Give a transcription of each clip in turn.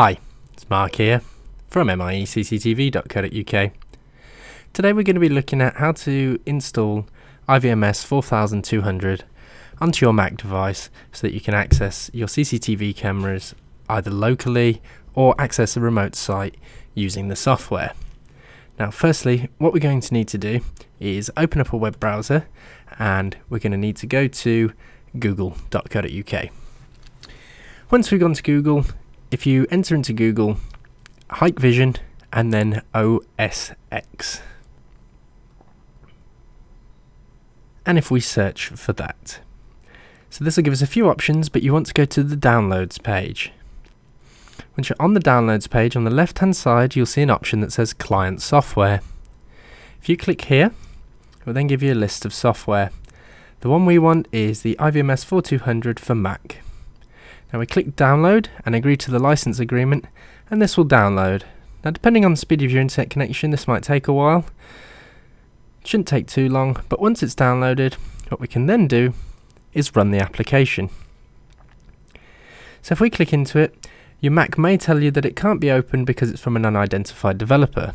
Hi, it's Mark here from miecctv.co.uk. Today we're going to be looking at how to install IVMS 4200 onto your Mac device so that you can access your CCTV cameras either locally or access a remote site using the software. Now firstly, what we're going to need to do is open up a web browser and we're going to need to go to google.co.uk. Once we've gone to Google, if you enter into Google Hikvision and then OSX, and if we search for that. So this will give us a few options, but you want to go to the downloads page. Once you're on the downloads page, on the left hand side, you'll see an option that says client software. If you click here, it will then give you a list of software. The one we want is the IVMS 4200 for Mac. Now we click download and agree to the license agreement and this will download. Now depending on the speed of your internet connection this might take a while. It shouldn't take too long but once it's downloaded what we can then do is run the application. So if we click into it your Mac may tell you that it can't be opened because it's from an unidentified developer.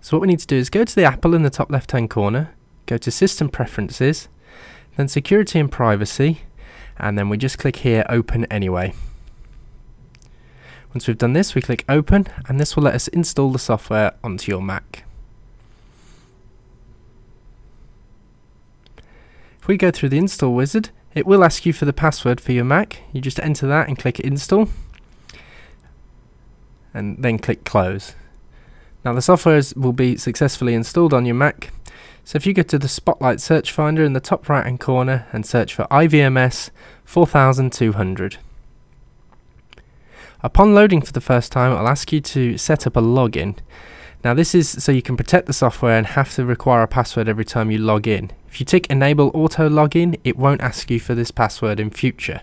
So what we need to do is go to the Apple in the top left hand corner, go to System Preferences, then Security and Privacy, and then we just click here open anyway. Once we've done this we click open and this will let us install the software onto your Mac. If we go through the install wizard it will ask you for the password for your Mac. You just enter that and click install and then click close. Now the software will be successfully installed on your Mac so if you go to the Spotlight search finder in the top right hand corner and search for IVMS 4200. Upon loading for the first time it will ask you to set up a login. Now this is so you can protect the software and have to require a password every time you log in. If you tick enable auto login it won't ask you for this password in future.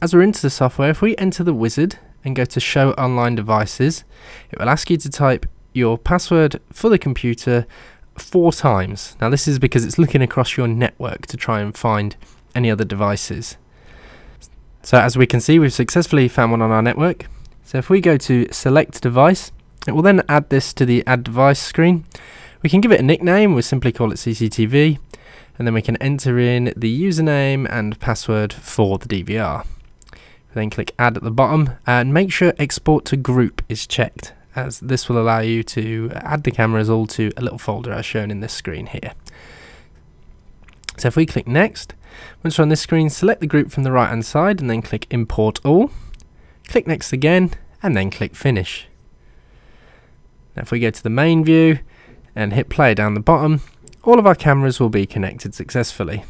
As we're into the software if we enter the wizard and go to show online devices it will ask you to type your password for the computer four times. Now this is because it's looking across your network to try and find any other devices. So as we can see we've successfully found one on our network. So if we go to select device it will then add this to the add device screen. We can give it a nickname, we'll simply call it CCTV and then we can enter in the username and password for the DVR. Then click add at the bottom and make sure export to group is checked as this will allow you to add the cameras all to a little folder as shown in this screen here. So if we click next, once we're on this screen, select the group from the right hand side and then click import all. Click next again and then click finish. Now if we go to the main view and hit play down the bottom, all of our cameras will be connected successfully.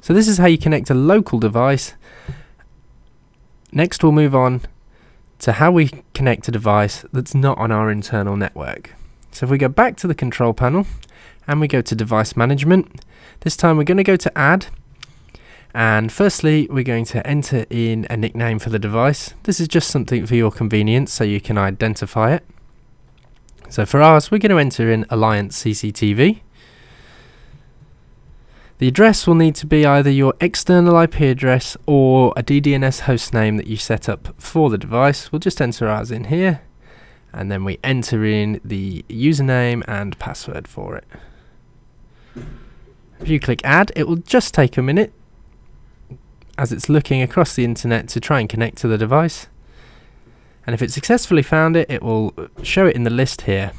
So this is how you connect a local device. Next we'll move on to how we connect a device that's not on our internal network. So if we go back to the control panel and we go to device management, this time we're going to go to add and firstly we're going to enter in a nickname for the device. This is just something for your convenience so you can identify it. So for ours we're going to enter in Alliance CCTV the address will need to be either your external IP address or a DDNS hostname that you set up for the device. We'll just enter ours in here and then we enter in the username and password for it. If you click add, it will just take a minute as it's looking across the internet to try and connect to the device. And if it successfully found it, it will show it in the list here.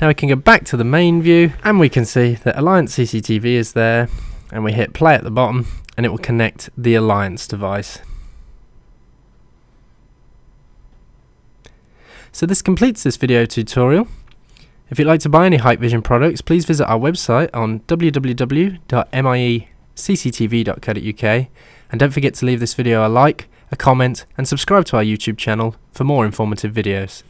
Now we can go back to the main view and we can see that Alliance CCTV is there and we hit play at the bottom and it will connect the Alliance device. So this completes this video tutorial. If you'd like to buy any Hikvision products, please visit our website on www.miecctv.co.uk and don't forget to leave this video a like, a comment and subscribe to our YouTube channel for more informative videos.